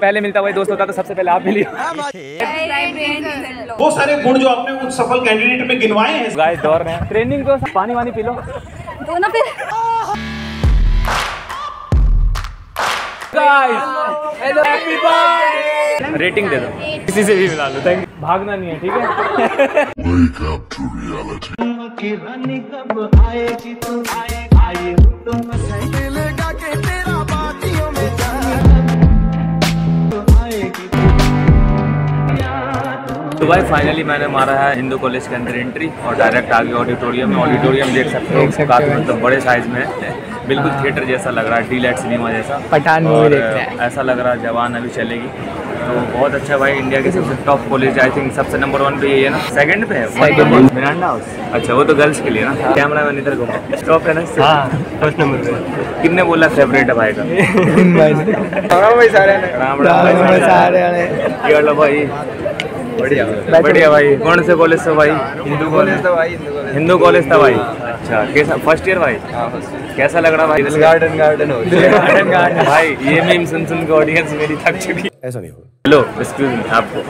पहले मिलता वही दोस्त होता तो सबसे पहले आप मिलिए वो सारे गुण जो आपने उन सफल कैंडिडेट में गिनवाए हैं। गाइस दौड़ रहे हैं। ट्रेनिंग तो पानी वानी पी लो। तो ना फिर guys hello happy birthday rating दे दो। किसी से भी मिला लो थैंक यू भागना नहीं है ठीक है? Wake up to reality. तो भाई फाइनली मैंने मारा है हिंदू कॉलेज के अंदर एंट्री और डायरेक्ट आ गया ऑडिटोरियम में ऑडिटोरियम देख सकते हो काफ़ी मतलब बड़े साइज़ में। है। बिल्कुल थिएटर जैसा लग रहा है डी लाइट सिनेमा जैसा। पठान और हैं। ऐसा लग रहा है जवान अभी चलेगी। तो बहुत अच्छा भाई इंडिया के सबसे टॉप कॉलेज आई थिंक सबसे नंबर वन पे यही है ना? सेकंड पे है? मिरांडा हाउस अच्छा वो तो गर्ल्स के लिए ना? कैमरा मैन इधर घूमा। टॉप है ना फ़र्स्ट नंबर पे। कितने बोला फेवरेट है भाई का? राम राम भाई सारे ये वाला भाई। बढ़िया बढ़िया भाई। कौन से कॉलेज से भाई? हिंदू कॉलेज तो भाई हिंदू कॉलेज था भाई। अच्छा कैसा फ़र्स्ट ईयर भाई? कैसा लग रहा भाई? गार्डन गार्डन हो गार्डन गार्डन भाई ये मीम सुन सुन के ऑडियंस मेरी थक चुकी ऐसा नहीं हो हेलो एक्सक्यूज मी आपको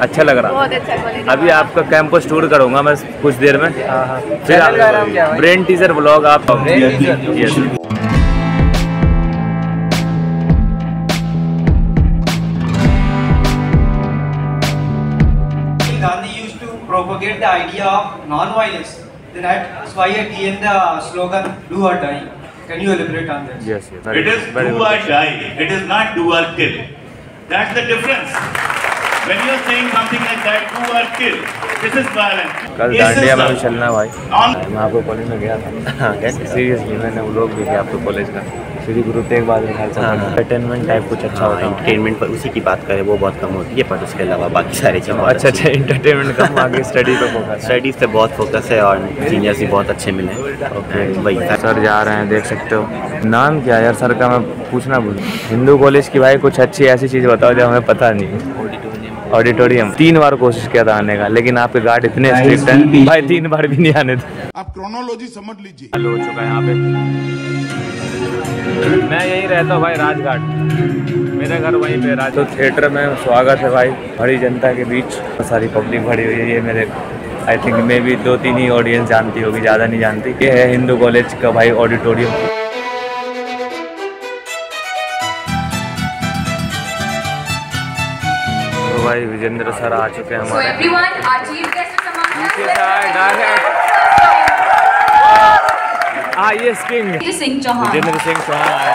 अच्छा लग रहा। बहुत अच्छा अभी आपका कैंपस टूर करूँगा मैं कुछ देर में। फिर है आप भाई? ब्रेन टीजर ब्लॉग आप idea of non-violence. Then that's why at the end the slogan "Do or die." Can you elaborate on this? Yes, yes. It is do or question. die. It is not do or kill. That's the difference. When you're saying something like that, do or kill, this is violence. कल This is Dandiya में भी चलना भाई मैं आपको college में गया था सीरियसली मैंने वो लोग भी किया आपको कॉलेज का श्री गुरु तेग बहादुर खालसा एंटरटेनमेंट टाइप कुछ अच्छा होता है एंटरटेनमेंट पर उसी की बात करें वो बहुत कम होती है पर उसके अलावा बाकी सारी चीज़ अच्छा अच्छा एंटरटेनमेंट कम आगे स्टडी पे फोकस स्टडीज़ पे बहुत फोकस है और सीनियर्स भी बहुत अच्छे मिले वही। सर जा रहे हैं देख सकते हो। नाम क्या है यार सर का मैं पूछना भूल हिंदू कॉलेज की भाई कुछ अच्छी ऐसी चीज़ बताओ जो हमें पता नहीं ऑडिटोरियम तीन बार कोशिश किया था आने का लेकिन आपके गार्ड इतने स्ट्रिक्ट हैं। भाई तीन बार भी नहीं आने थे आप क्रोनोलॉजी समझ लीजिए। हो चुका है यहाँ पे। मैं यही रहता हूँ भाई राजघाट। मेरा घर वहीं पे राज तो थिएटर में स्वागत है भाई बड़ी जनता के बीच। सारी पब्लिक भरी हुई है ये मेरे आई थिंक मे भी दो तीन ही ऑडियंस जानती होगी ज़्यादा नहीं जानती। ये है हिंदू कॉलेज का भाई ऑडिटोरियम तो भाई विजेंद्र सर आ चुके हैं So हमारे आईएस किंग सिंह चौहान जितेंद्र सिंह चौहान आए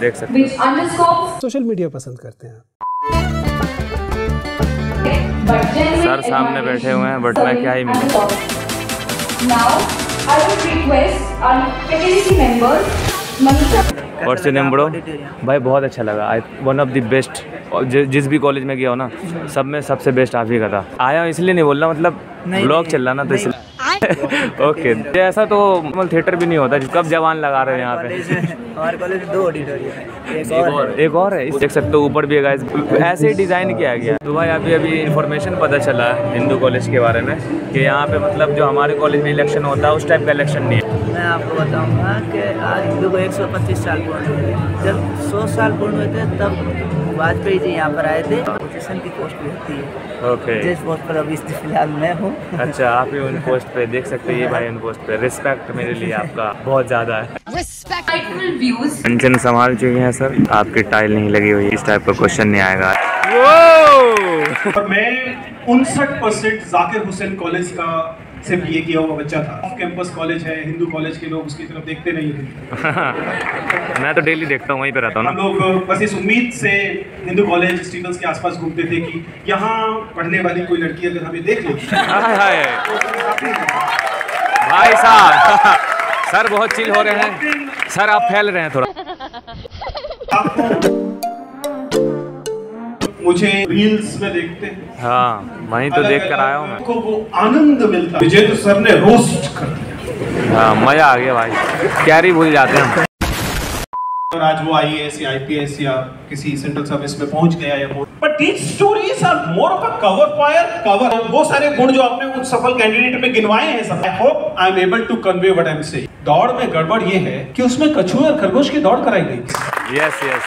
देख हैं सोशल मीडिया पसंद करते हैं। सर सामने बैठे हुए हैं बट मैं क्या ही मिले? नंबर भाई बहुत अच्छा लगा। I one of the best जिस भी कॉलेज में गया हो ना सब में सबसे बेस्ट आप ही का था। आया हूँ इसलिए नहीं बोल रहा मतलब ब्लॉग चल रहा ना तो इसलिए। ओके ऐसा तो नॉर्मल थिएटर भी नहीं होता कब जवान लगा रहे हैं यहाँ पे। हमारे कॉलेज दो ऑडिटोरियम एक एक और एक और है देख सकते हो ऊपर भी है ऐसे ही डिज़ाइन किया गया। तो भाई अभी अभी इन्फॉर्मेशन पता चला है हिंदू कॉलेज के बारे में कि यहाँ पे मतलब जो हमारे कॉलेज में इलेक्शन होता है उस टाइप का इलेक्शन नहीं है। मैं आपको बताऊँगा कि आज हिंदू को 125 साल पूर्ण हुए। जब 100 साल पूर्ण हुए थे तब वाजपेयी जी यहाँ पर आए थे। पोजिशन की पोस्ट भी होती है। ओके जिस पोस्ट पर अभी फ़िलहाल मैं हूँ। अच्छा आप ही उन पोस्ट पे देख सकते हैं। ये भाई उन पोस्ट पे रिस्पेक्ट मेरे लिए आपका बहुत ज़्यादा है। टेंशन संभाल चुके हैं सर। आपकी टाइल नहीं लगी हुई। इस टाइप का क्वेश्चन नहीं आएगा मैं उनसठ परसेंट जाकिर हुसैन कॉलेज का से बीए किया हुआ बच्चा था। ऑफ़ कैंपस कॉलेज है हिंदू कॉलेज के लोग उसकी तरफ़ देखते नहीं थे मैं तो डेली देखता हूँ वहीं पे रहता हूँ हम लोग बस इस उम्मीद से हिंदू कॉलेज स्टीवंस के आसपास घूमते थे कि यहाँ पढ़ने वाली कोई लड़की अगर हमें देख लेगी तो काफ़ी भाई साहब सर बहुत चिल हो रहे हैं। सर आप फैल रहे हैं थोड़ा। आपको मुझे रील्स में देखते हैं। हाँ वहीं तो देख कर आया हूँ मैं। वो आनंद मिलता विजेंद्र सर ने रोस्ट कर दिया। हाँ मज़ा आ गया भाई। कैरी भूल जाते हैं और आज वो आईएएस या आईपीएस या किसी सेंट्रल सर्विस में पहुँच गया या but these stories are more of a cover fire cover वो सारे गुण जो आपने उस सफल कैंडिडेट में गिनवाए हैं सब। I hope I am able to convey what I am saying दौड़ में गड़बड़ ये है कि उसमें कछुए और खरगोश की दौड़ कराई गई। यस यस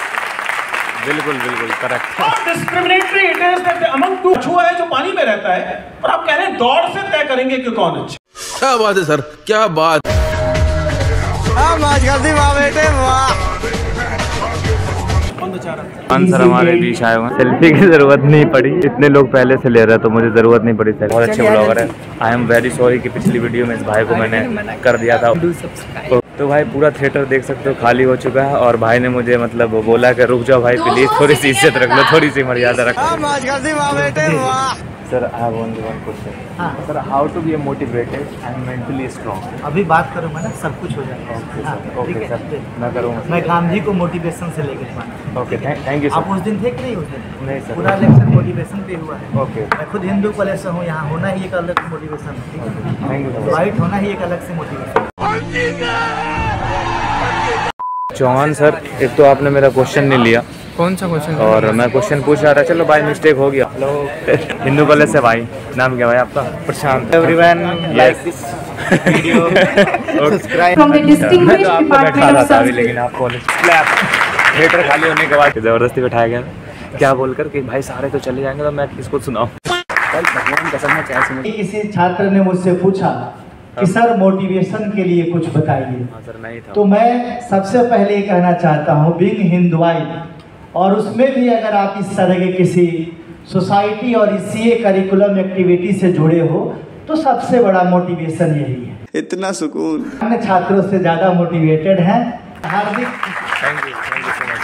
बिल्कुल बिल्कुल correct discriminatory it is that among two कछुआ है जो पानी में रहता है और आप कह रहे हैं दौड़ से तय करेंगे कि कौन अच्छा क्या बात है सर? क्या बात? आंसर हमारे बीच आए हुए सेल्फी की ज़रूरत नहीं पड़ी। इतने लोग पहले से ले रहे हैं तो मुझे ज़रूरत नहीं पड़ी बहुत अच्छे ब्लॉगर है। आई एम वेरी सॉरी कि पिछली वीडियो में इस भाई को मैंने कर दिया था। तो, भाई पूरा थिएटर देख सकते हो खाली हो चुका है और भाई ने मुझे मतलब बोला कि रुक जाओ भाई प्लीज़ थोड़ी सी इज़्ज़त रख लो थोड़ी सी मर्यादा रख लो। Sir I have one question हाँ। Sir how to be motivated and mentally strong अभी बात करूँगा ना सब कुछ हो जाएगा। ओके ठीक ओके सर मैं करूँगा मैं गांधी को मोटिवेशन से लेकर पाना ओके थैंक यू आप उस दिन थे कि नहीं उस दिन? नहीं सर पूरा लेक्चर मोटिवेशन पे हुआ है। ओके मैं खुद हिंदू कॉलेज से हूँ यहाँ होना ही एक अलग मोटिवेशन है थैंक यू सर वाइट होना ही एक अलग से मोटिवेशन चौहान सर एक तो आपने मेरा क्वेश्चन नहीं लिया। कौन सा क्वेश्चन और मैं क्वेश्चन पूछ रहा था चलो भाई मिस्टेक हो गया। हेलो हिंदू कॉलेज से भाई नाम क्या भाई आपका? Prashant. Everyone like this video तो. लेकिन आप कॉलेज थिएटर खाली होने के बाद ज़बरदस्ती बैठाया गया। क्या बोलकर कि भाई सारे तो चले जाएँगे तो मैं किसको सुनाऊं। भगवान कसम में समझ किसी छात्र ने मुझसे पूछा कि सर मोटिवेशन के लिए कुछ बताइए। हाँ तो मैं सबसे पहले ये कहना चाहता हूँ बिंग हिंदुआई और उसमें भी अगर आप इस तरह के किसी सोसाइटी और इसी करिकुलम एक्टिविटी से जुड़े हो तो सबसे बड़ा मोटिवेशन यही है। इतना सुकून। अन्य छात्रों से ज़्यादा मोटिवेटेड हैं। हार्दिक thank you thank you so much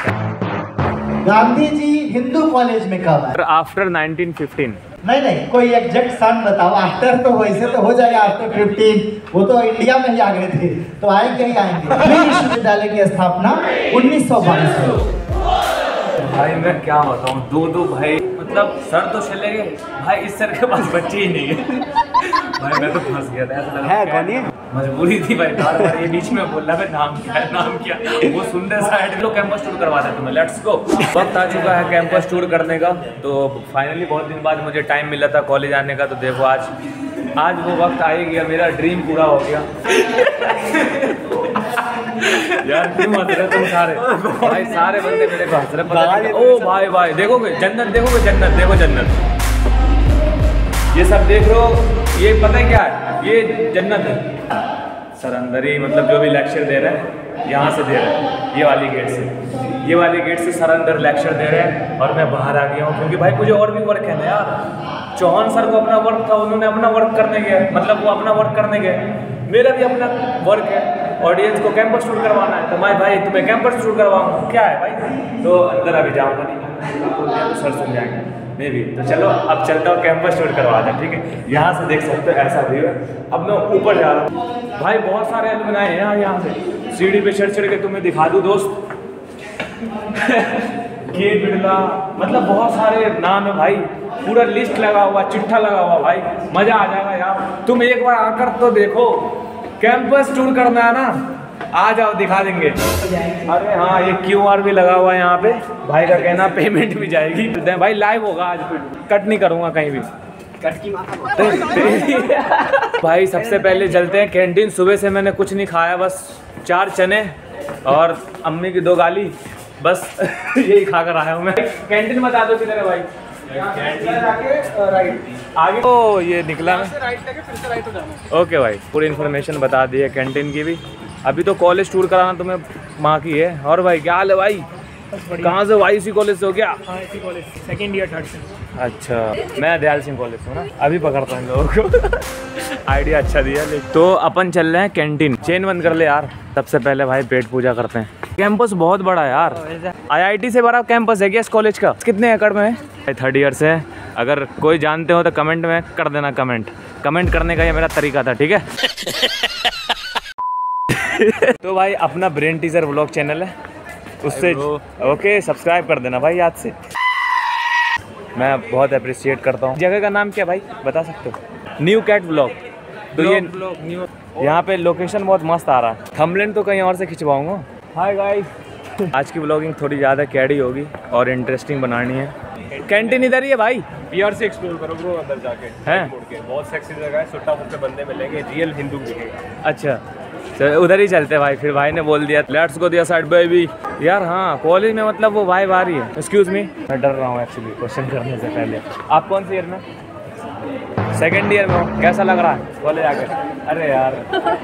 Gandhi ji Hindu college में कब आफ्टर 1915 नहीं नहीं कोई एग्जैक्ट सन बताओ। आफ्टर तो वैसे तो हो जाएगा आफ्टर फिफ्टीन वो तो इंडिया में ही आ गए थे। तो आएँगे ही आएँगे। विश्वविद्यालय की स्थापना उन्नीस सौ बाईस में भाई मैं क्या बताऊँ? दो दो भाई मतलब सर तो चले गए। भाई इस सर के पास बच्चे ही नहीं है। भाई मैं तो फंस गया था। ऐसा लगा है? मजबूरी थी भाई, बार बार ये बीच में बोल रहा है नाम क्या है नाम क्या? वो सुन रहे साइड लोग कैंपस टूर करवा देते तुम्हें लेट्स गो वक्त आ चुका है कैंपस टूर करने का। तो फाइनली बहुत दिन बाद मुझे टाइम मिला था कॉलेज आने का। तो देखो आज आज वो वक्त आ ही गया। मेरा ड्रीम पूरा हो गया। यार, क्यों हंस रहे तुम सारे? भाई, सारे बंदे मेरे को हंस रहे पता ओ भाई भाई, देखोगे? जन्नत देखोगे जन्नत? देखो जन्नत। ये सब देख रहे हो? ये पता है क्या? है ये जन्नत है। सर, अंदर ही मतलब जो भी लेक्चर दे रहे हैं, यहाँ से दे रहे हैं। ये वाली गेट से। ये वाली गेट से सर अंदर लेक्चर दे रहे हैं और मैं बाहर आ गया हूँ क्योंकि भाई मुझे और भी वर्क है ना यार। चौहान सर को अपना वर्क था, उन्होंने अपना वर्क करने गया मतलब वो अपना वर्क करने गए। मेरा भी अपना वर्क है। ऑडियंस को कैंपस टूर करवाना है। तो मैं भाई, तुम्हें कैंपस टूर करवाऊँ। क्या है भाई? तो अंदर अभी जाऊँगा। नहीं सर सुन जाएँगे। मे भी तो चलो, अब चलता हूँ कैंपस टूर करवा दें ठीक है? यहाँ से देख सकते हो, ऐसा व्यू है। अब मैं ऊपर जा रहा हूँ। भाई, बहुत सारे अलमनाए हैं यहाँ यहाँ से। सीढ़ी पे चढ़ चढ़ के तुम्हें दिखा दूँ, दोस्त। के बिरला मतलब बहुत सारे नाम है भाई। पूरा लिस्ट लगा हुआ, चिट्ठा लगा हुआ, भाई। मज़ा आ जाएगा यार। तुम एक बार आकर तो देखो। कैंपस टूर करना है ना। आ जाओ दिखा देंगे। अरे हाँ ये क्यू आर भी लगा हुआ है यहाँ पे। भाई का कहना पेमेंट भी जाएगी। भाई लाइव होगा आज कट नहीं करूँगा कहीं भी। भाई सबसे पहले चलते हैं। कैंटीन सुबह से मैंने कुछ नहीं खाया बस चार चने और अम्मी की दो गाली। बस यही खा कर आया हूँ मैं। कैंटीन बता दो किधर है भाई? आगे। ओ ये निकला। मैं ओके भाई पूरी इन्फॉर्मेशन बता दी है कैंटीन की भी। अभी तो कॉलेज टूर कराना तुम्हें माँ की है। और भाई क्या हाल है भाई? कहाँ से भाई इसी कॉलेज से हो क्या? सेकेंड ईयर थर्ड से। अच्छा मैं दयाल सिंह कॉलेज से हूँ ना। अभी पकड़ता हूँ लोगों को। आइडिया अच्छा दिया। लेकिन तो अपन चल रहे हैं कैंटीन चेन बंद कर ले यार। सबसे पहले भाई पेट पूजा करते हैं। कैंपस बहुत बड़ा है यार। आईआईटी से बड़ा कैंपस है क्या इस कॉलेज का? कितने एकड़ में? है थर्ड ईयर से। है अगर कोई जानते हो तो कमेंट में कर देना कमेंट कमेंट करने का ये मेरा तरीका था ठीक है? तो भाई अपना ब्रेन टीजर व्लॉग चैनल है। उससे ओके सब्सक्राइब कर देना भाई याद से। मैं बहुत अप्रिशिएट करता हूँ। जगह का नाम क्या भाई बता सकते हो? न्यू कैट ब्लॉग तो ये यहाँ पे लोकेशन बहुत मस्त आ रहा है। थमलेन तो कहीं और से खिंचवाऊँगा। हाय गाइस आज की ब्लॉगिंग थोड़ी ज़्यादा कैडी होगी और इंटरेस्टिंग बनानी है। कैंटीन इधर ही है भाई। पीआर से एक्सप्लोर करो ब्रो अंदर जाके। हैं? के। बहुत सेक्सी जगह है सुट्टा फुट्टे बंदे मिलेंगे रियल हिंदू मिलेगा अच्छा। उधर ही चलते भाई फिर भाई ने बोल दिया लेट्स गो दिया साइड बाय भी. यार हाँ कॉलेज में मतलब वो भाई आ रही है। एक्सक्यूज मी मैं डर रहा हूँ एक्चुअली क्वेश्चन करने से पहले। आप कौन सी ईयर में? सेकेंड ईयर में हो। कैसा लग रहा है? कॉलेज आकर अरे यार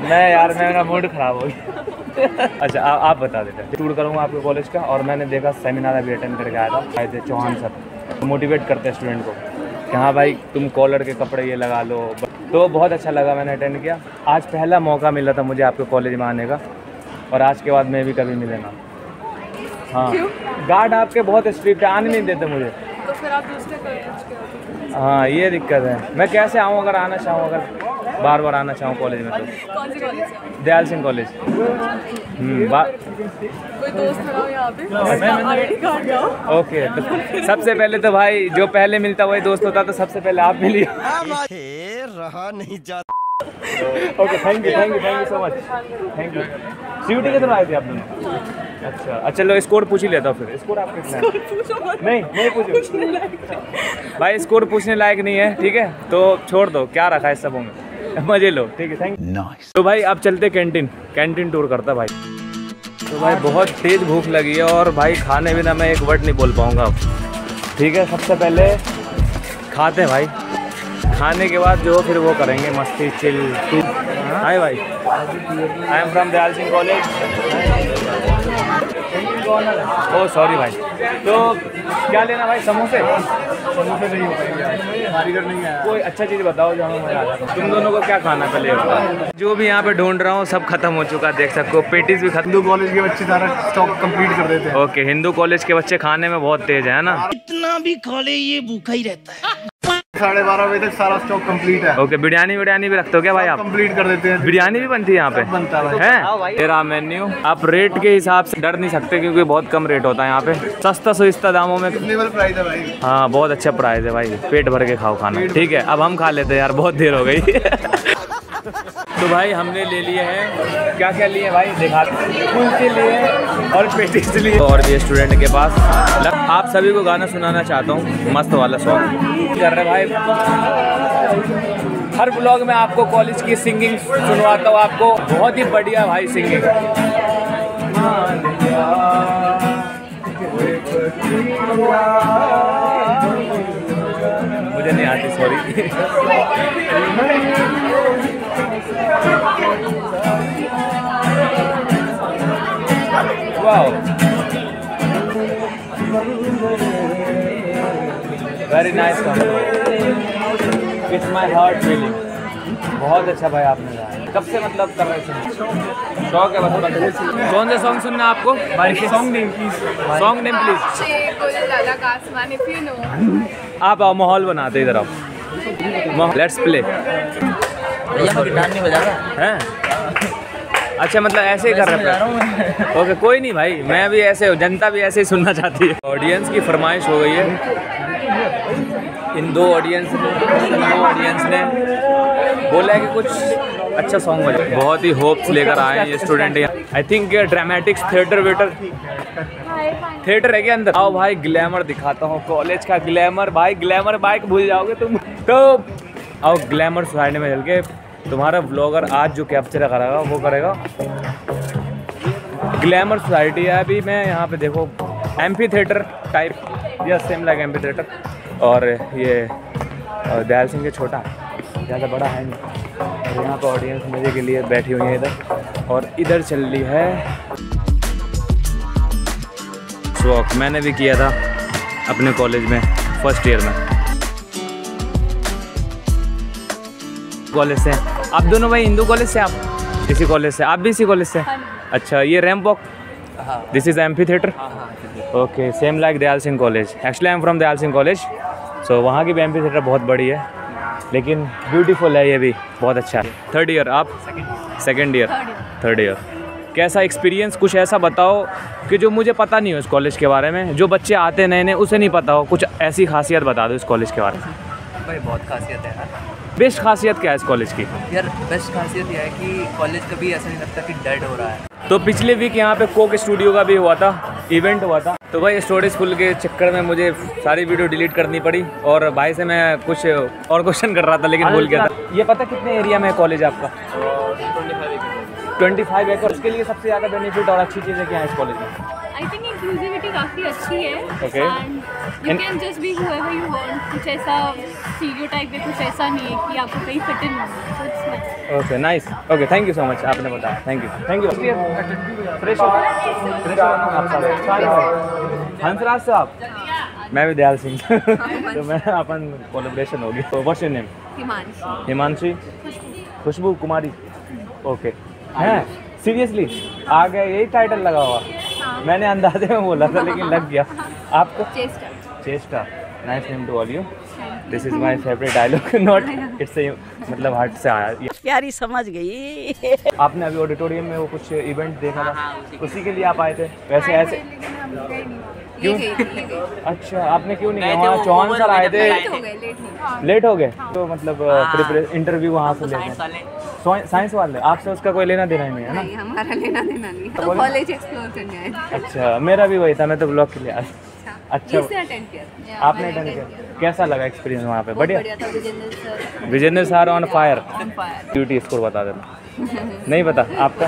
मैं यार मेरा मूड खराब हो गया। अच्छा आ, आप बता देते टूर करूँगा आपके कॉलेज का और मैंने देखा सेमिनार अभी अटेंड करके आया था आए थे चौहान सर। मोटिवेट करते हैं स्टूडेंट को। कि हाँ भाई तुम कॉलर के कपड़े ये लगा लो तो बहुत अच्छा लगा मैंने अटेंड किया। आज पहला मौका मिला था मुझे आपके कॉलेज में आने का। और आज के बाद मैं भी कभी मिलेगा हाँ। गार्ड आपके बहुत स्ट्रिक्ट आने नहीं देते मुझे। तो फिर आप दूसरे कॉलेज के हाँ ये दिक्कत है। मैं कैसे आऊँ अगर आना चाहूँ अगर? बार बार आना चाहूँ कॉलेज में तो। कौन सी कॉलेज से? दयाल सिंह कॉलेज हम्म, बा- कोई दोस्त खड़ा हो यहाँ पे? आईडी कार्ड लाओ ओके तो सबसे पहले तो भाई जो पहले मिलता वही दोस्त होता तो सबसे पहले आप मिलिए। रहा नहीं जाता okay thank you thank you thank you so much thank you CUT किधर आए थे आप दोनों? अच्छा अच्छा लो स्कोर पूछ ही लेता हूँ फिर। स्कोर आप कितना है नहीं नहीं पूछो। भाई स्कोर पूछने लायक नहीं है ठीक है? तो छोड़ दो क्या रखा है सबों में? मज़े लो ठीक है थैंक यू तो भाई अब चलते कैंटीन कैंटीन टूर करता भाई. तो भाई बहुत तेज़ भूख लगी है और भाई खाने बिना मैं एक वर्ड नहीं बोल पाऊँगा अब. ठीक है सबसे पहले खाते हैं भाई. खाने के बाद जो फिर वो करेंगे मस्ती चिल टू हाय भाई. I am from Dayal Singh college oh sorry भाई. तो क्या लेना भाई समोसे? समोसे नहीं हो। पाएँगे कारीगर नहीं है। कोई अच्छा चीज़ बताओ जो हमें मज़ा आ तुम दोनों को क्या खाना पहले जो भी यहाँ पे ढूंढ रहा हूँ सब खत्म हो चुका है, देख सकते हो पेटीज भी खत्म। हिंदू कॉलेज के बच्चे सारा स्टॉक कंप्लीट कर देते हैं। ओके हिंदू कॉलेज के बच्चे खाने में बहुत तेज है ना? इतना भी खा ले ये भूखा ही रहता है। साढ़े बारह बजे तक सारा स्टॉक कंप्लीट है। ओके बिरयानी बिरयानी भी रखते हो क्या भाई आप? कंप्लीट कर देते हैं। बिरयानी भी बनती है यहाँ पे? बनता है है? तेरा मेन्यू आप रेट के हिसाब से डर नहीं सकते क्योंकि बहुत कम रेट होता है यहाँ पे। सस्ता सस्ता दामों में रिजनेबल प्राइस है? भाई? हाँ बहुत अच्छा प्राइस है भाई। पेट भर के खाओ खाना। ठीक है अब हम खा लेते हैं यार बहुत देर हो गई। तो भाई हमने ले लिए हैं। क्या क्या लिए भाई? दिखा कुल्चे लिए और पेटीज लिए। और भी स्टूडेंट के पास। आप सभी को गाना सुनाना चाहता हूँ। मस्त वाला सॉन्ग कर रहे भाई। हर ब्लॉग में आपको कॉलेज की सिंगिंग सुनवाता हूँ आपको। बहुत ही बढ़िया भाई सिंगिंग मुझे नहीं आती sorry very nice it's my heart feeling बहुत अच्छा भाई आपने गाया। कब से मतलब कर रहे थे? शौक है बस कौन सा सॉन्ग सुनना है आपको? Song name please song name please आप आओ माहौल बनाते इधर आप लेट्स प्ले गिटार नहीं बजा रहा। हैं? अच्छा मतलब ऐसे ही कर रहे हैं ओके कोई नहीं भाई मैं भी ऐसे हूँ जनता भी ऐसे ही सुनना चाहती है। ऑडियंस की फरमाइश हो गई है। इन दो ऑडियंस ने इन दो ऑडियंस ने बोला है कि कुछ अच्छा सॉन्ग बजे। बहुत ही होप्स लेकर आए हैं ये student I think dramatics theatre waiter theatre है क्या अंदर? आओ भाई ग्लैमर दिखाता हूँ। कॉलेज का ग्लैमर भाई ग्लैमर बाइक भूल जाओगे तुम। तो आओ ग्लैमर सोसाइटी में चल के तुम्हारा ब्लॉगर आज जो कैप्चर करेगा, वो करेगा। ग्लैमर सोसाइटी है अभी, मैं यहाँ पे देखो एम्फी थिएटर टाइप या सेम लाइक एम्फी थिएटर और ये दयाल सिंह के छोटा, ज़्यादा बड़ा है नहीं। और यहाँ पर ऑडियंस मज़े के लिए बैठी हुई है इधर और इधर चल रही है। वॉक मैंने भी किया था अपने कॉलेज में फ़र्स्ट ईयर में। कॉलेज से। आप दोनों भाई हिंदू कॉलेज से आप? इसी कॉलेज से? आप भी इसी कॉलेज से अच्छा ये ramp walk this is amphitheatre okay same like Dayal Singh college actually I am from Dayal Singh college so वहाँ की भी एम्फी थिएटर बहुत बड़ी है। लेकिन ब्यूटीफुल है ये भी बहुत अच्छा है। थर्ड ईयर आप? सेकेंड ईयर थर्ड ईयर कैसा एक्सपीरियंस कुछ ऐसा बताओ कि जो मुझे पता नहीं हो इस कॉलेज के बारे में जो बच्चे आते नए नए उसे नहीं पता हो कुछ ऐसी खासियत बता दो इस कॉलेज के बारे में। भाई बहुत खासियत है यार। बेस्ट खासियत क्या है इस कॉलेज की? यार बेस्ट खासियत यह है कि कॉलेज कभी ऐसा नहीं लगता कि डेड हो रहा है। तो पिछले वीक यहाँ पे कोक स्टूडियो का भी हुआ था इवेंट हुआ था। तो भाई स्टोरेज फुल के चक्कर में मुझे सारी वीडियो डिलीट करनी पड़ी और भाई से मैं कुछ और क्वेश्चन कर रहा था लेकिन भूल गया था। ये पता कितने एरिया में है कॉलेज आपका? ट्वेंटी फाइव एकड़ उसके लिए सबसे ज़्यादा बेनिफिट और अच्छी चीज़ें क्या है इस कॉलेज में? आई थिंक इंक्लूसिविटी काफ़ी अच्छी है. And you can just be whoever you want कुछ ऐसा स्टीरियोटाइप या कुछ ऐसा नहीं है कि आपको कहीं fit in. Okay nice okay thank you so much आपने बताया. Thank you thank you fresh Hansraj साहब मैं भी दयाल सिंह। तो मैं अपन कोलेब्रेशन होगी। तो what's your name Himanshu. Himanshi? Khushboo. Kumari. Okay हैं सीरियसली आ गया यही टाइटल लगा हुआ। मैंने अंदाजे में बोला था लेकिन लग गया। आपको? Chester Cheshta nice name to all you this is my favourite dialogue not it's a मतलब हार्ट से आया। ये प्यारी समझ गई। आपने अभी ऑडिटोरियम में वो कुछ इवेंट देखा था? उसी के लिए। आप आए थे? वैसे ऐसे क्यों? अच्छा आपने क्यों नहीं किया? वहाँ चौहान सर आए थे। लेट हो गए तो मतलब इंटरव्यू वहाँ से लेते साइंस वाले। आपसे उसका कोई लेना देना ही नहीं है ना? हमारा लेना देना नहीं तो कॉलेज एक्सप्लोर करने आए अच्छा मेरा भी वही था मैं तो ब्लॉग के लिए आया। अच्छा किया आपने अटेंड किया। कैसा लगा एक्सपीरियंस वहाँ पे? बढ़िया? बढ़िया Vijender sir. On fire duty score बता देना। नहीं पता आपका?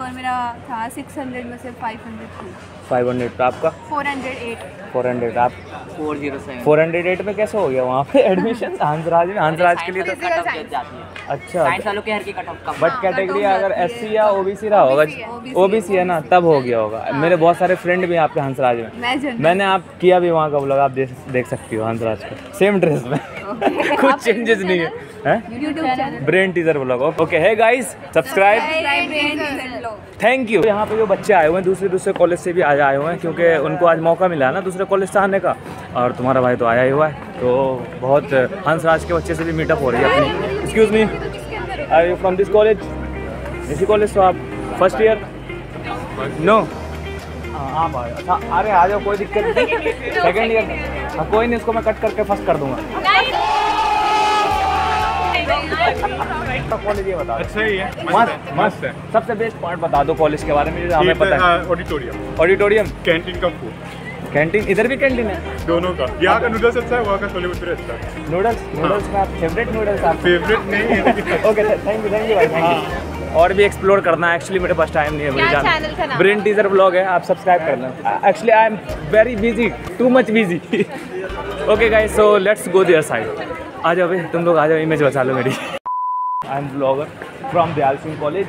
स्कोर मेरा था 600 में से 500 थी 500 तो आपका? 408 400 आप? Four zero seven. 408 में कैसे हो गया वहाँ पे एडमिशन हंसराज में हंसराज के लिए तो कट ऑफ़ जाती है। अच्छा साइंस वालों के हर की कट ऑफ़ बट कैटेगरी अगर एस सी या ओ बी सी रहा होगा ओ बी सी है ना तब हो गया होगा। मेरे बहुत सारे फ्रेंड भी हैं आपके हंसराज में। मैंने आप किया भी वहाँ का ब्लॉग आप देख सकती हो हंसराज को। सेम ड्रेस में। कुछ चेंजेस नहीं है। हैं? ब्रेन टीजर ब्लॉग ओके है गाइस सब्सक्राइब थैंक यू यहाँ पे जो बच्चे आए हुए हैं दूसरे दूसरे कॉलेज से भी आज आए हुए हैं क्योंकि उनको आज मौका मिला है ना दूसरे कॉलेज से आने का। और तुम्हारा भाई तो आया ही हुआ है तो बहुत हंसराज के बच्चे से भी मीटअप हो रही है अपनी। Excuse me are you from this college इसी कॉलेज तो आप? फ़र्स्ट ईयर नो हाँ भाई। अच्छा अरे आ जाओ कोई दिक्कत नहीं। सेकेंड ईयर हाँ कोई नहीं इसको मैं कट करके फ़र्स्ट कर दूँगा। कॉलेज ये बता अच्छा ही है। मस्त मस्त है। सबसे बेस्ट पार्ट बता दो कॉलेज के बारे में हमें पता है। ऑडिटोरियम ऑडिटोरियम कैंटीन का फ़ूड कैंटीन इधर भी कैंटीन है? दोनों का। यहाँ का नूडल्स अच्छा है वहाँ का छोले भटूरे अच्छा है। नूडल्स नूडल्स में आप फेवरेट नूडल्स आप? फेवरेट नहीं है। Okay thank you thank you भाई थैंक यू और भी एक्सप्लोर करना है एक्चुअली मेरे पास टाइम नहीं है मुझे जाना channel का नाम? ब्रेन टीजर ब्लॉग है आप सब्सक्राइब कर लें। Actually I am very busy too much busy okay guys so let's go there side आ जाओ भाई तुम लोग आ जाओ इमेज बचा लो मेरी। I am vlogger from Dayal Singh college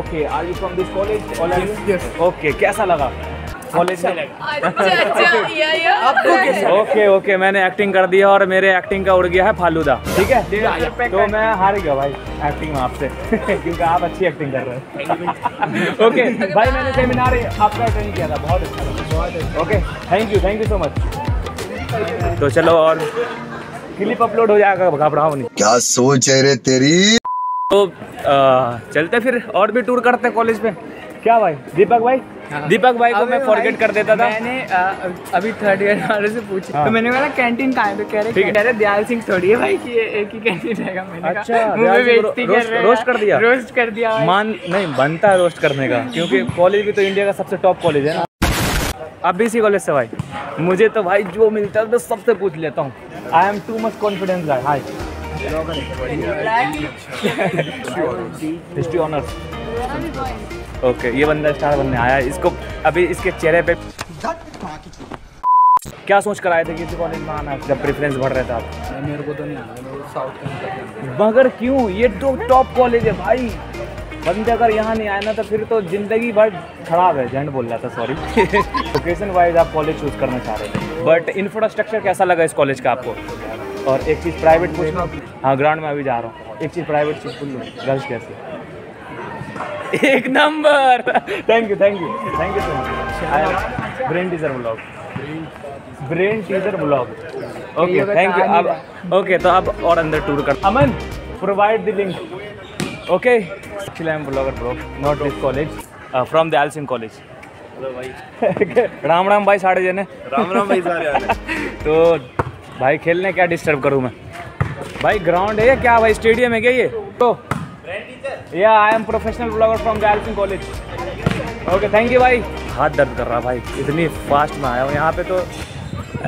okay are you from this college okay कैसा लगा? कॉलेज में? ओके ओके मैंने एक्टिंग कर दिया और मेरे एक्टिंग का उड़ गया है फालूदा। ठीक है? तो मैं हार गया भाई एक्टिंग में आपसे। क्योंकि आप अच्छी एक्टिंग कर रहे हो। ओके भाई मैंने सेमिनार आपका अटेंड किया था। बहुत अच्छा okay thank you thank you so much तो चलो और क्लिप अपलोड हो जाएगा घबराओ नहीं। क्या सोच है रे तेरी? तो आ, चलते फिर और भी टूर करते कॉलेज पे। क्या भाई? दीपक भाई? दीपक भाई को मैं फॉरगेट कर देता था। मैंने अ, अभी थर्ड ईयर वाले से पूछा। हाँ। तो मैंने बोला कैंटीन कहाँ है? तो कह रहे है। कह रहे दयाल सिंह थोड़ी है भाई कि ये एक ही कैंटीन रहेगा मैंने अच्छा, मुँह दयाल में सिंह बेइज्जती कर रहे हैं रोस्ट कर दिया? रोस्ट कर दिया मान नहीं बनता है रोस्ट करने का क्योंकि कॉलेज भी तो इंडिया का सबसे टॉप कॉलेज है ना। आप भी इसी कॉलेज से भाई। मुझे तो भाई जो मिलता है तो सबसे पूछ लेता हूँ। I am too much confidence guy hi history honours okay ये बंदा स्टार बनने आया है। इसको अभी इसके चेहरे पे क्या सोच कर आए थे किसी कॉलेज में आना जब प्रेफरेंस बढ़ रहे थे आप? मेरे को तो नहीं आना साउथ मगर क्यों? ये तो टॉप कॉलेज है भाई। बंदे अगर यहाँ नहीं आए ना तो फिर तो ज़िंदगी भर खराब है जेंट बोल रहा था सॉरी लोकेशन वाइज आप कॉलेज चूज़ करना चाह रहे थे बट इंफ्रास्ट्रक्चर कैसा लगा इस कॉलेज का आपको? और एक चीज़ प्राइवेट पूछना। हाँ ग्राउंड में अभी जा रहा हूँ। एक चीज़ प्राइवेट चीज़ पूछ लो। गर्ल्स कैसी? एक number! Thank you thank you thank you so much brain teaser vlog brain teaser vlog okay thank you अब ओके तो अब और अंदर टूर कर Aman provide the link okay actually I am vlogger bro not this college from Dayal Singh college Ram Ram भाई साढ़े जने राम राम भाई सारे तो भाई खेलने क्या डिस्टर्ब करूँ मैं भाई ग्राउंड है या क्या भाई स्टेडियम है क्या ये तो या I am professional vlogger from गैल्सिंग college okay thank you भाई हाथ दर्द कर रहा भाई। इतनी फास्ट में आया हूँ। यहाँ पे तो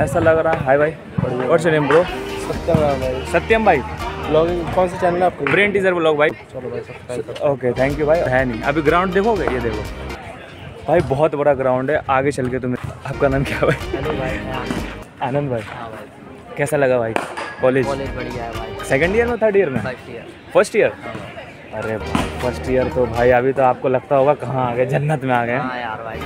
ऐसा लग रहा है। हाय भाई और नेम ब्रो सत्यम भाई। सत्यम भाई। ब्लॉगिंग कौन सा चैनल है आपका? ब्रेन टीजर ब्लॉग भाई। चलो भाई सब्सक्राइब ओके थैंक यू भाई। है नहीं। अभी ग्राउंड देखोगे? ये देखो। भाई बहुत बड़ा ग्राउंड है। आगे चल के तुम्हें आपका नाम क्या भाई? आनंद। भाई। कैसा लगा भाई? कॉलेज कॉलेज बढ़िया है भाई। सेकंड ईयर में थर्ड ईयर में? फ़र्स्ट ईयर अरे भाई फ़र्स्ट ईयर तो भाई अभी तो आपको लगता होगा कहाँ आ गए जन्नत में आ गए। हाँ यार भाई।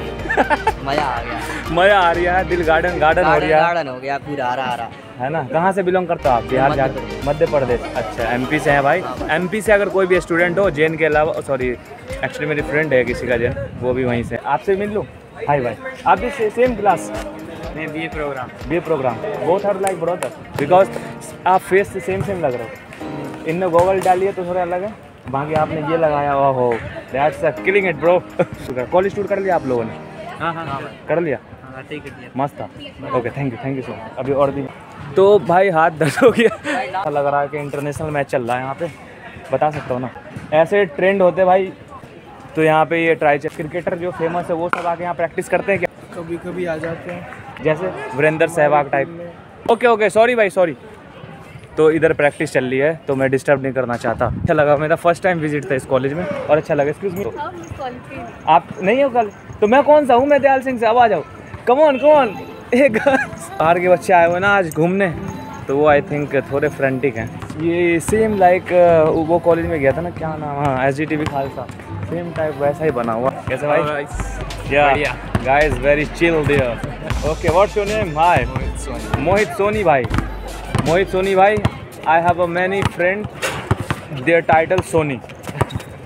मज़ा आ गया। मज़ा आ रही है दिल गार्डन गार्डन हो रही है गार्डन हो गया पूरा हरा हरा। है ना? कहाँ से बिलोंग करते हो आप? बिहार मध्य झारखंड मध्य प्रदेश। अच्छा एमपी से हैं भाई। एमपी से अगर कोई भी स्टूडेंट हो जैन के अलावा सॉरी एक्चुअली मेरी फ्रेंड है किसी का जैन वो भी वहीं से। आपसे मिल लूँ? हाई भाई। आप भी सेम क्लास मैं B A program B program both are like brother because आप फेस से सेम सेम लग रहे हो। इनने गोगल डाली है तो थोड़ा अलग है। बाकी आपने ये लगाया हुआ हो that's a killing it bro college tour कर लिया आप लोगों ने। हाँ हाँ हाँ। कर लिया? हाँ ठीक है मस्त था। Okay thank you thank you so much अभी और भी तो भाई हाथ दर्द हो गया। ऐसा लग रहा है कि इंटरनेशनल मैच चल रहा है यहाँ पे। बता सकता हूँ ना। ऐसे ट्रेंड होते भाई। तो यहाँ पे ये ट्राई क्रिकेटर जो फ़ेमस है वो सब आके यहाँ प्रैक्टिस करते हैं क्या? कभी कभी आ जाते हैं। जैसे Virender Sehwag type okay okay sorry भाई सॉरी तो इधर प्रैक्टिस चल रही है तो मैं डिस्टर्ब नहीं करना चाहता। अच्छा लगा मेरा फ़र्स्ट टाइम विज़िट था इस कॉलेज में और अच्छा लगा एक्सक्यूज मी आप नहीं हो कल तो मैं कौन सा हूँ? मैं दयाल सिंह से अब आ जाओ। कमॉन कमॉन एक बाहर के बच्चे आए हुए ना आज घूमने। तो वो आई थिंक थोड़े फ्रेंटिक हैं। ये सेम लाइक वो कॉलेज में गया था ना क्या नाम? हाँ S D T Khalsa. Same type वैसा ही बना हुआ। कैसे भाई? Guys very chill there okay what's your name hi Mohit Soni भाई मोहित सोनी भाई I have a many friend there title Soni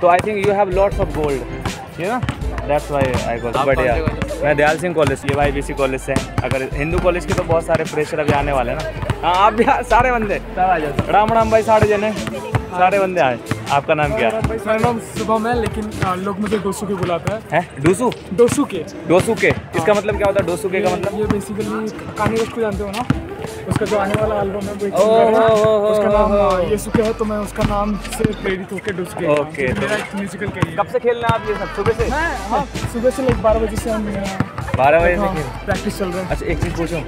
तो I think you have lots of gold you know that's why I got बढ़िया। मैं Dayal Singh college ये भाई B C college से। अगर Hindu college के तो बहुत सारे फ्रेशर अभी आने वाले हैं ना। हाँ आप भी सारे बंदे। राम राम भाई सारे जने। सारे बंदे आए। आपका नाम क्या? है मेरा नाम शुभम है लेकिन लोग मुझे डोसू के बुलाते हैं। हैं? डूसू डोसू के। डोसू के। इसका मतलब क्या होता है? डोसू के का मतलब? ये बेसिकली कहानी को जानते हो ना? उसका जो आने वाला एल्बम है वो एक है। उसका नाम ये सुखे है तो मैं उसका नाम से प्रेरित होकर डुस गया। ओके, तो- मेरा म्यूजिकल कैरियर कब से खेलना है आप ये सब? सुबह से? मैं हाँ सुबह से लाइक बारह बजे से हम बारह बजे से हाँ, खेल। प्रैक्टिस चल रहा है। अच्छा एक चीज़ पूछूँ?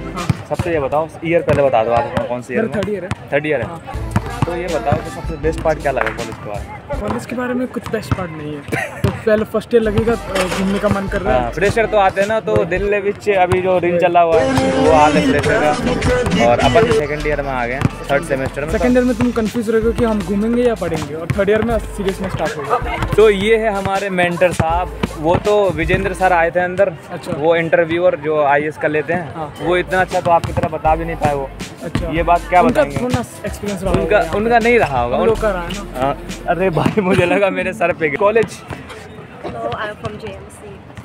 सबसे ये बताओ ईयर पहले बता दो आप कौन सी ईयर थर्ड ईयर है। थर्ड ईयर है। तो ये बताओ कि सबसे बेस्ट पार्ट क्या लगा कॉलेज के बाद? कॉलेज के बारे में कुछ बेस्ट पार्ट नहीं है। तो पहले फ़र्स्ट ईयर लगेगा घूमने का मन कर रहा है। फ्रेशर तो आते हैं ना तो दिल्ली विच अभी जो रील चला हुआ है वो हाल है फ्रेशर का। और अपन सेकंड ईयर में आ गए थर्ड सेमेस्टर में सेकंड ईयर में तुम कंफ्यूज रहोगे कि हम घूमेंगे या पढ़ेंगे और थर्ड ईयर में सीरियस में स्टार्ट होगा। तो ये है हमारे मेंटर साहब वो तो विजेंद्र सर आए थे अंदर अच्छा। वो इंटरव्यूअर जो आई का लेते हैं हाँ। वो इतना अच्छा तो आपकी तरह बता भी नहीं पाए वो। अच्छा। ये बात क्या उनका बताएँगे? एक्सपीरियंस रहा उनका उनका नहीं रहा होगा। उन- का रहा है ना? हाँ, अरे भाई मुझे लगा मेरे सर पे college.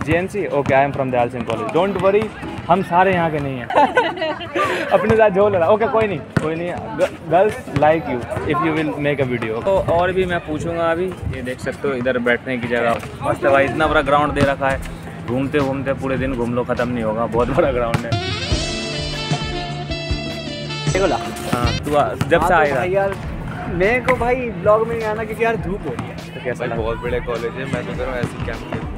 J N C okay I am from Dayal Singh college don't worry हम सारे यहाँ के नहीं हैं। अपने साथ झोल रहा। ओके कोई नहीं कोई नहीं। Girls like you if you will make a video तो और भी मैं पूछूँगा अभी। ये देख सकते हो इधर बैठने की जगह। मस्त है भाई इतना बड़ा ग्राउंड दे रखा है। घूमते घूमते पूरे दिन घूम लो ख़त्म नहीं होगा। बहुत बड़ा ग्राउंड है। हाँ तू जब से आएगा। यार मेरे को भाई ब्लॉग में नहीं आना क्योंकि यार धूप हो रही है। तो कैसा लगा? बहुत बड़े कॉलेज है मैं तो कह रहा हूँ ऐसे कैंप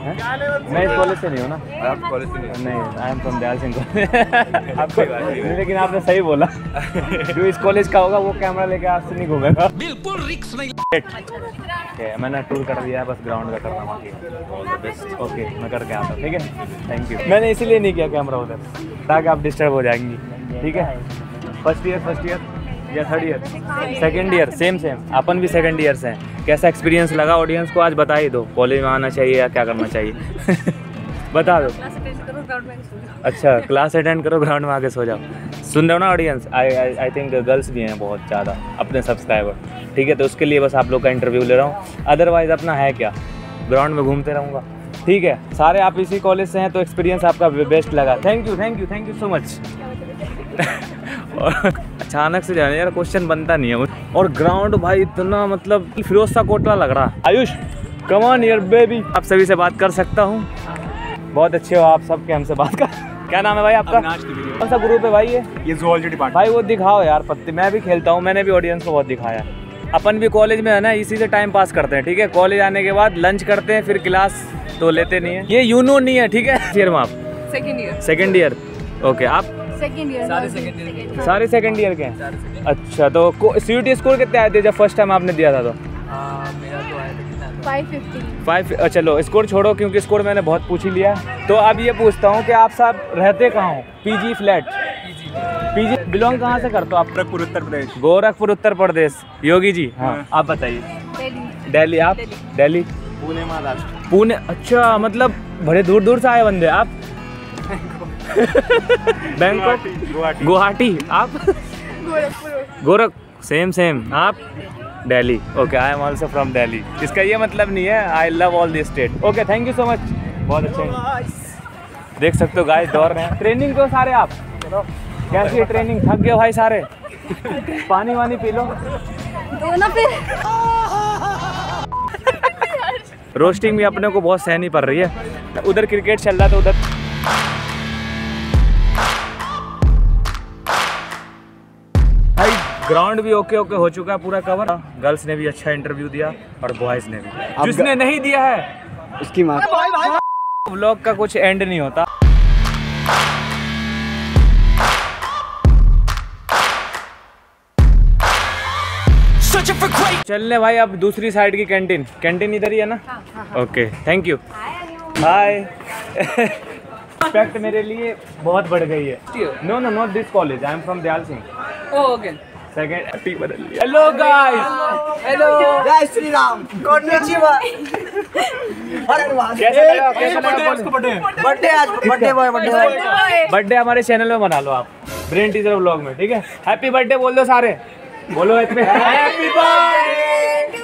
मैं इस कॉलेज से नहीं हूँ ना? आप कॉलेज से नहीं नहीं I am from Dayal Singh आपको लेकिन आपने सही बोला। जो इस कॉलेज का होगा वो कैमरा लेके आज से नहीं घूमेगा। बिल्कुल रिक्स नहीं। मैंने टूर कर दिया बस ग्राउंड का करना बाकी ओके मैं करके आता हूँ ठीक है? थैंक यू मैंने इसीलिए नहीं किया कैमरा उधर ताकि आप डिस्टर्ब हो जाएँगी ठीक है? फ़र्स्ट ईयर फ़र्स्ट ईयर या third year second year same same अपन भी सेकेंड ईयर से हैं। कैसा एक्सपीरियंस लगा ऑडियंस को? आज बता ही दो। कॉलेज में आना चाहिए या क्या करना चाहिए? बता दो। अच्छा क्लास अटेंड करो ग्राउंड में आके सो जाओ। सुन रहे हो ना audience I I think girls भी हैं बहुत ज़्यादा अपने सब्सक्राइबर ठीक है तो उसके लिए बस आप लोग का इंटरव्यू ले रहा हूँ। अदरवाइज़ अपना है क्या? ग्राउंड में घूमते रहूँगा। ठीक है सारे आप इसी कॉलेज से हैं तो एक्सपीरियंस आपका बेस्ट लगा। Thank you thank you thank you so much और अचानक से जाने यार क्वेश्चन बनता नहीं है और ग्राउंड भाई इतना मतलब फिरोज सा कोटला लग रहा। है आयुष कम ऑन यार बेबी आप सभी से बात कर सकता हूँ। बहुत अच्छे हो आप सबके हमसे बात कर। क्या नाम है भाई आपका? कौन सा ग्रुप है भाई ये? ये जोलॉजी डिपार्टमेंट भाई वो दिखाओ यार पत्ते। मैं भी खेलता हूँ मैंने भी ऑडियंस को बहुत दिखाया। अपन भी कॉलेज में है ना इसी से टाइम पास करते हैं ठीक है? कॉलेज आने के बाद लंच करते हैं फिर क्लास तो लेते नहीं है। ये यूनो नहीं है ठीक है? फिर आप second year second year okay आप सेकेंड ईयर सारे के। सेकेंड ईयर के। हैं अच्छा तो सी यू टी स्कोर कितने आए थे जब फ़र्स्ट टाइम आपने दिया था तो? मेरा तो आया था कितना? फाइव फिफ्टी फाइव चलो स्कोर छोड़ो क्योंकि स्कोर मैंने बहुत पूछ ही लिया। तो अब ये पूछता हूँ कि आप सब रहते कहाँ हो? पीजी फ्लैट पीजी बिलोंग कहाँ से करते हो आप? गोरखपुर उत्तर प्रदेश। गोरखपुर उत्तर प्रदेश। योगी जी हाँ आप बताइए। दिल्ली। दिल्ली आप? दिल्ली। पुणे महाराष्ट्र। पुणे अच्छा मतलब बड़े दूर दूर से आए बंदे आप? बैंकॉक? गुवाहाटी। आप? गोरख सेम सेम आप? Delhi. Okay I am also from Delhi. इसका ये मतलब नहीं है I love all this state okay thank you so much बहुत अच्छा देख सकते हो गाइस दौड़ रहे हैं। ट्रेनिंग को सारे आप। कैसी है ट्रेनिंग थक गए भाई सारे? पानी वानी पी लो। ना फिर। रोस्टिंग भी अपने को बहुत सहनी पड़ रही है। उधर क्रिकेट चल रहा था उधर ग्राउंड भी ओके ओके हो चुका है पूरा कवर गर्ल्स ने भी अच्छा इंटरव्यू दिया और बॉयज़ ने भी। जिसने नहीं दिया है उसकी माँ। व्लॉग का कुछ एंड नहीं होता। चलने भाई अब दूसरी साइड की कैंटीन कैंटीन इधर ही है ना? Okay thank you hi respect मेरे लिए बहुत बढ़ गई है। No no not this college I am from Dayal Singh okay second T बदल लिया हेलो गाइस हेलो जय श्री राम कोनिचिवा? बर्थडे आज birthday boy birthday boy birthday हमारे चैनल में मना लो आप. ब्रेन टीचर व्लॉग में ठीक है? हैप्पी बर्थडे बोल दो सारे. बोलो इतने हैप्पी बर्थडे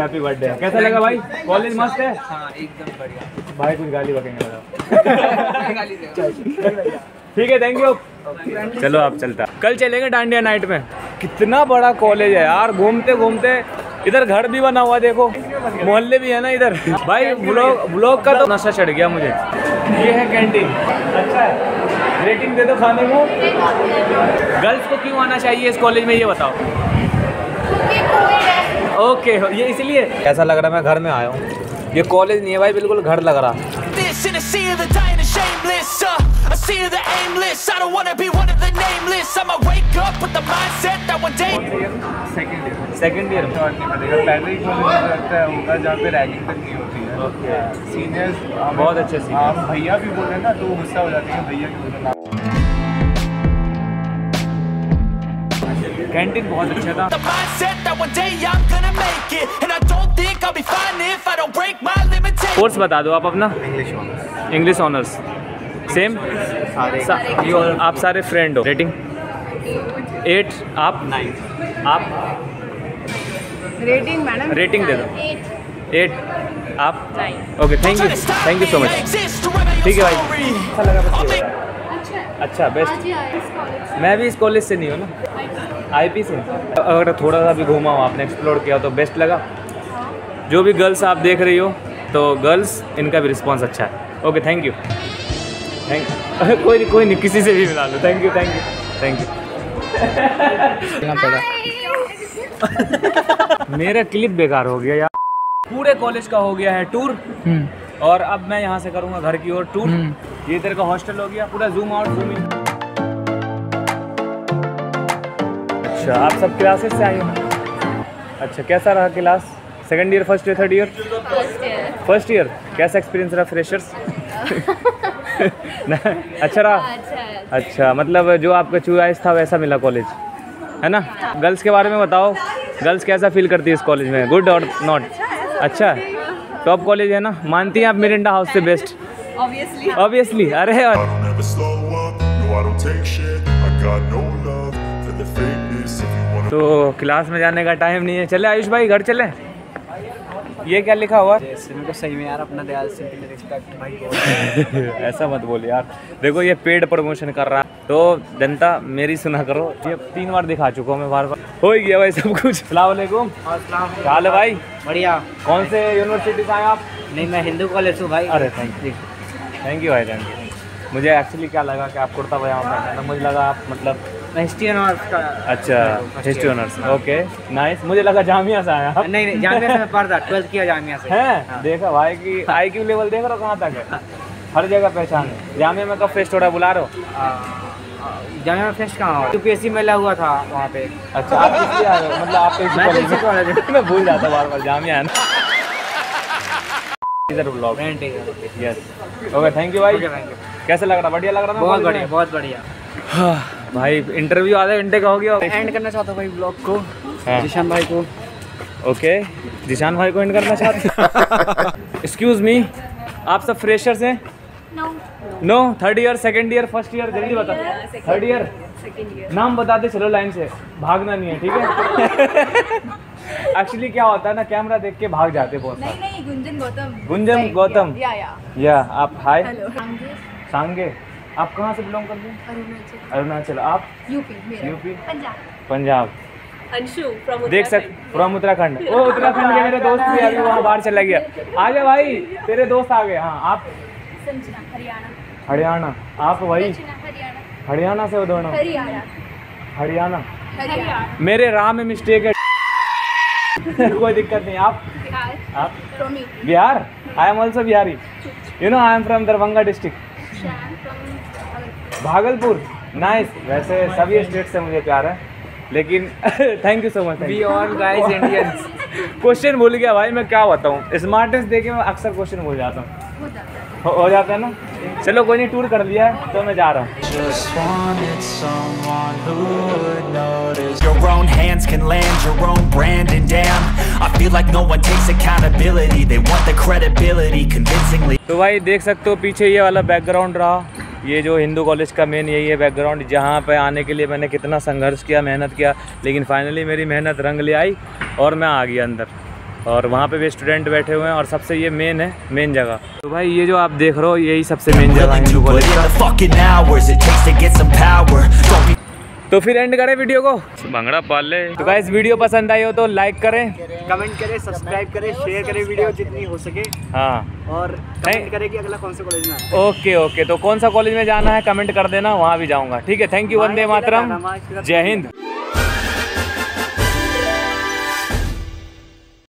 हैप्पी बर्थडे कैसा लगा भाई? कॉलेज मस्त है? हाँ एकदम बढ़िया. भाई कुछ गाली बकेंगे बताओ ठीक है थैंक यू चलो आप चलता। कल चलेंगे डांडिया नाइट में। कितना बड़ा कॉलेज है यार, घूमते घूमते। इधर घर भी बना हुआ देखो। मोहल्ले भी है ना इधर। भाई ब्लॉग ब्लॉग का तो नशा चढ़ गया मुझे। ये है कैंटीन अच्छा है। रेटिंग दे दो खाने को। गर्ल्स को क्यों आना चाहिए इस कॉलेज में, ये बताओ। ओके ये इसलिए। कैसा लग रहा है मैं घर में आया हूँ। ये कॉलेज नहीं है भाई, बिल्कुल घर लग रहा। Uh, of the aimless I don't wanna be one of the nameless I'ma wake up with the mindset that one day second year second year और नहीं पड़ेगा पहले ही कॉलेज लगता है होगा जहाँ पे रैगिंग तक नहीं होती है सीनियर्स बहुत अच्छे seniors। आप भैया भी बोले ना तो गुस्सा हो जाते हैं भैया क्यों बोले कैंटीन बहुत अच्छा था The mindset that one day I'm gonna make it And I don't think I'll be fine if I don't break my limitations course बता दो आप अपना इंग्लिश ऑनर्स सेम सारे। आप सारे फ्रेंड हो। रेटिंग एट आप? नाइन आप? रेटिंग मैडम रेटिंग दे दो। एट आप? Okay thank you thank you so much ठीक है भाई। अच्छा लगा बस अच्छा बेस्ट मैं भी इस कॉलेज से नहीं हूँ ना। आईपी से। अगर थोड़ा सा भी घूमा हो आपने एक्सप्लोर किया तो बेस्ट लगा। जो भी गर्ल्स आप देख रही हो तो गर्ल्स इनका भी रिस्पांस अच्छा है। ओके थैंक यू थैंक कोई नहीं कोई नहीं किसी से भी मिला लो। Thank you thank you thank you मेरा क्लिप बेकार हो गया यार। पूरे कॉलेज का हो गया है टूर और अब मैं यहाँ से करूँगा घर की ओर टूर ये तेरे का हॉस्टल हो गया पूरा जूम आउट जूम इन अच्छा आप सब क्लासेस से आए हो अच्छा कैसा रहा class second year first year third year first year कैसा एक्सपीरियंस रहा फ्रेशर्स अच्छा रहा? अच्छा अच्छा मतलब जो आपका चॉइस था वैसा मिला कॉलेज है ना? गर्ल्स के बारे में बताओ। गर्ल्स कैसा फील करती है इस कॉलेज में? गुड और नॉट अच्छा टॉप कॉलेज है ना? मानती हैं आप मिरिंडा हाउस से बेस्ट ऑब्वियसली ऑब्वियसली अरे तो क्लास में जाने का टाइम नहीं है। चले आयुष भाई घर चले। ये क्या लिखा हुआ? मेरे को सही में यार अपना दयाल सिंह के रिस्पेक्ट भाई ऐसा मत बोल यार। देखो ये पेड प्रमोशन कर रहा। है तो जनता मेरी सुना करो। ये तीन बार दिखा चुका हूँ मैं बार बार। हो ही गया भाई सब कुछ। सलामकुम क्या हाल है भाई? बढ़िया। कौन से यूनिवर्सिटी से आए आप? नहीं मैं हिंदू कॉलेज हूँ भाई। अरे थैंक यू थैंक यू भाई थैंक यू मुझे एक्चुअली क्या लगा कि आप कुर्ता पजामा पहने मुझे लगा आप मतलब हिस्ट्री ऑनर्स का अच्छा हिस्ट्री ऑनर्स ओके नाइस मुझे लगा जामिया से आया आप। नहीं नहीं जामिया से मैं ट्वेल्थ किया जामिया से। हैं? देखा भाई की आई क्यू लेवल देख रहे हो कहाँ तक है। हर जगह पहचान है। जामिया में कब फेस्ट हो रहा बुला रहे हो? जामिया में फेस्ट कहाँ हो रहा यूपीएससी मेला हुआ था वहाँ पे। अच्छा आप किस आ रहे हो? मतलब आप मैं कॉलेज भूल जाता बार बार जामिया है ना। Vlog yes okay thank you भाई कैसा लग रहा? बढ़िया लग रहा था? बहुत बढ़िया बहुत बढ़िया। हाँ, भाई इंटरव्यू आधे घंटे का हो गया। एंड करना चाहता हूँ भाई ब्लॉग को हाँ। जिशान भाई को। ओके जिशान भाई को एंड करना चाहते एक्सक्यूज मी आप सब फ्रेशर्स हैं? No no third year second year first year जल्दी बता। थर्ड ईयर नाम बता दे चलो लाइन से। भागना नहीं है ठीक है? एक्चुअली क्या होता है ना कैमरा देख के भाग जाते बहुत नहीं नहीं गुंजन गौतम। गुंजन गौतम। या या या आप हाय हेलो सांगे। आप कहाँ से बिलोंग करते हैं? अरुणाचल। अरुणाचल आप? यूपी मेरा। यूपी? पंजाब। पंजाब। अंशु फ्रॉम देख सक फ्रॉम उत्तराखंड। ओ उत्तराखंड के मेरे दोस्त भी अभी वहाँ बाहर चला गया। आ जा भाई तेरे दोस्त आ गए। हाँ आप? हरियाणा। हरियाणा। आप वही? हरियाणा। हरियाणा से हो दोनों? हरियाणा। हरियाणा। हरियाणा। मेरे राह में मिस्टेक है। कोई दिक्कत नहीं। आप? बिहार। आप? Bihar? I am also Bihari you know I am from Darbhanga district Bhagalpur nice वैसे सभी स्टेट से मुझे प्यार है लेकिन thank you so much We all guys Indians. Question भूल गया भाई मैं क्या बताऊँ स्मार्टेस्ट देखे मैं अक्सर क्वेश्चन भूल जाता हूँ हो, हो जाता है ना चलो कोई नहीं टूर कर लिया है तो मैं जा रहा हूँ. Your own hands can land your own brand, and damn, I feel like no one takes accountability. They want the credibility convincingly. तो भाई देख सकते हो पीछे ये वाला बैकग्राउंड रहा ये जो हिंदू कॉलेज का मेन यही है बैकग्राउंड जहाँ पे आने के लिए मैंने कितना संघर्ष किया, मेहनत किया, लेकिन फाइनली मेरी मेहनत रंग ले आई और मैं आ गया अंदर। और वहाँ पे भी स्टूडेंट बैठे हुए हैं और सबसे ये मेन है मेन जगह। तो भाई ये जो आप देख रहे हो, यही सबसे मेन जगह हिंदू कॉलेज तो फिर एंड करें वीडियो को। भंगड़ा पाल ले। तो गाइस वीडियो पसंद आई हो तो लाइक करें। कमेंट करें सब्सक्राइब करें शेयर करें वीडियो जितनी हो सके। हाँ। और कमेंट करें कि अगला कौन सा कॉलेज में ओके ओके तो कौन सा कॉलेज में जाना है कमेंट कर देना वहाँ भी जाऊँगा। ठीक है थैंक यू वंदे मातरम। जय हिंद।